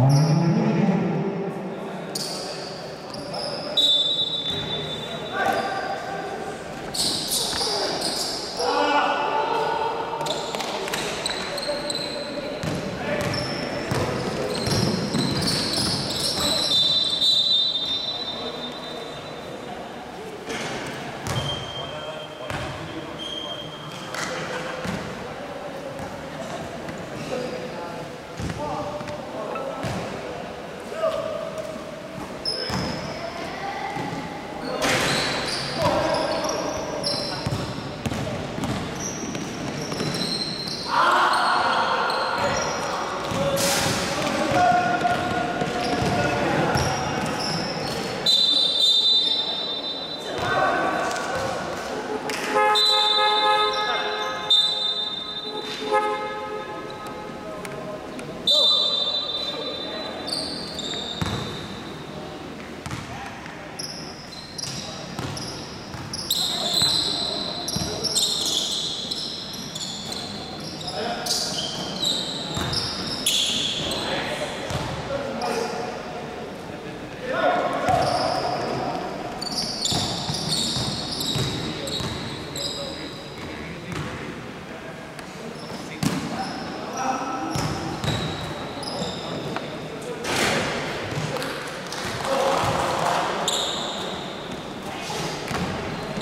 Go.